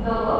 The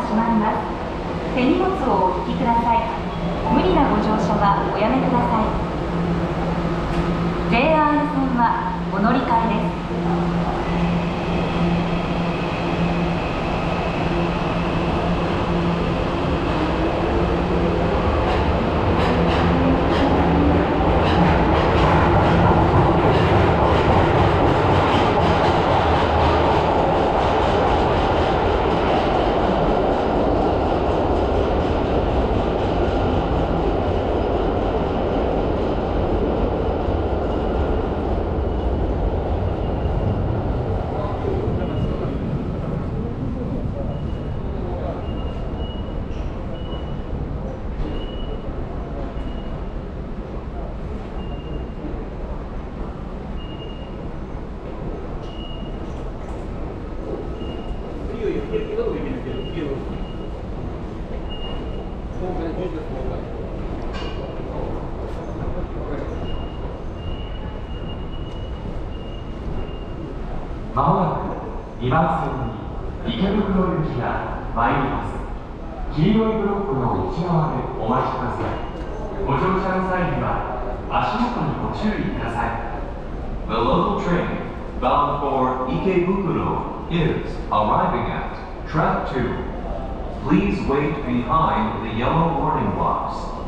が閉まります。手荷物をお引きください。無理なご乗車はおやめください。JR 線はお乗り換えです。まもなく2番線に池袋行きが参ります黄色いブロックの内側でお待ちくださいご乗車の際には足元にご注意ください。The local train bound for Ikebukuro is arriving at track 2. Please wait behind the yellow warning blocks.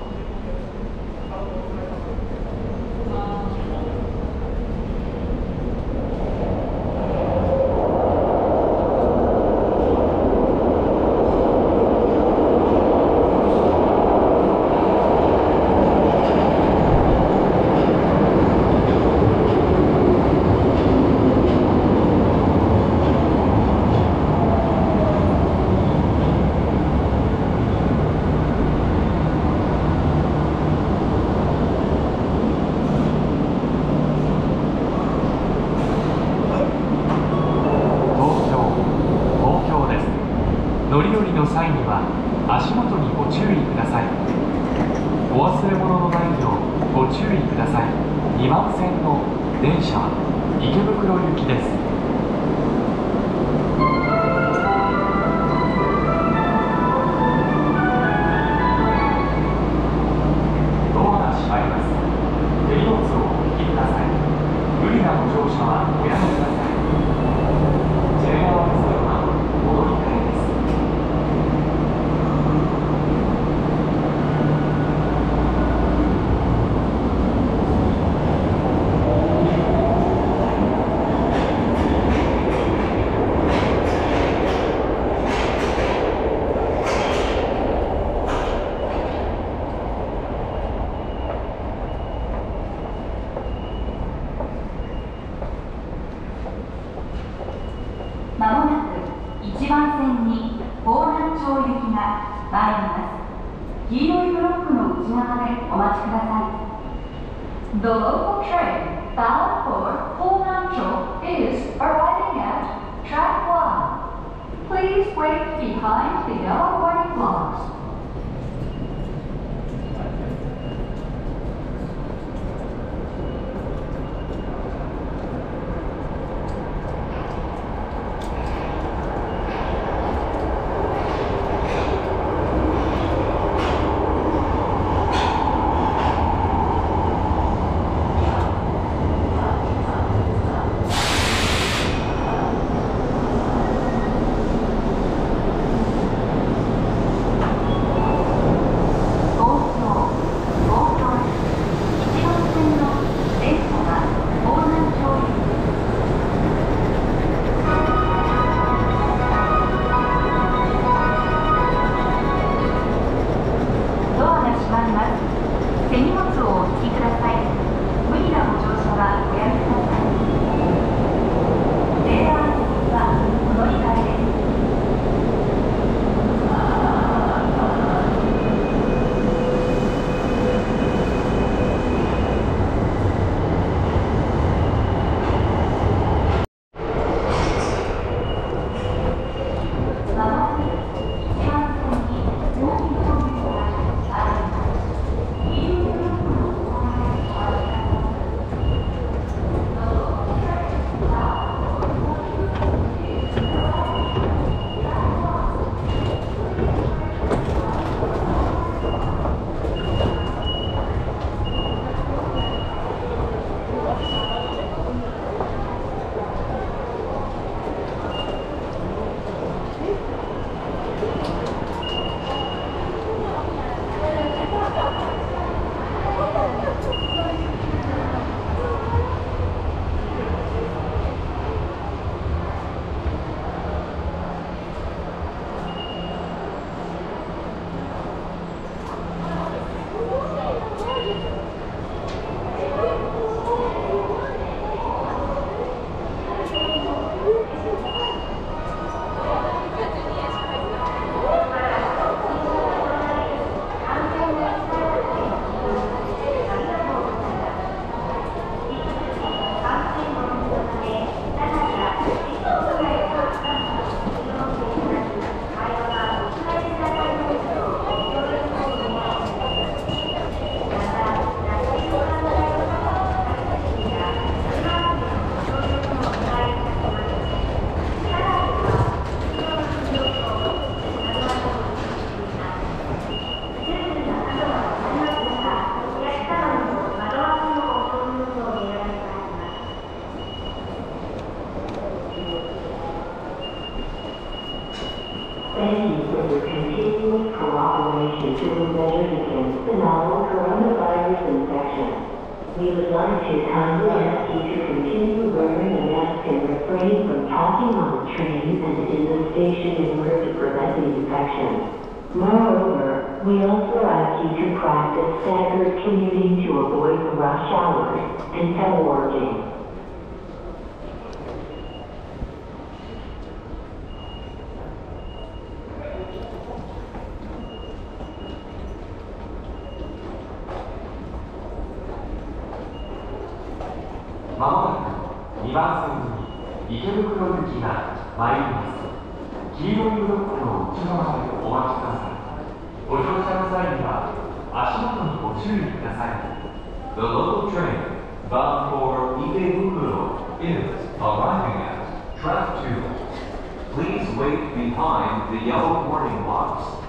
乗り降りの際には足元にご注意ください。お忘れ物のないようご注意ください。2番線の電車は池袋行きです。線に方南町行きが参ります黄色いブロックの内側でお待ちください The local train bound for Honancho is arriving at track 1. Please wait behind the yellow continuing cooperation to measures against the novel coronavirus infection. We would like to kindly ask you to continue wearing a mask and refrain from talking on the train and in the station in order to prevent the infection. Moreover, we also ask you to practice staggered commuting to avoid the rush hours and teleworking. 2番線に池袋行きが参ります黄色いブロックの内側でお待ちくださいご乗車の際には足元にご注意ください The local train bound for Ikebukuro is arriving at track 2. Please wait behind the yellow warning box.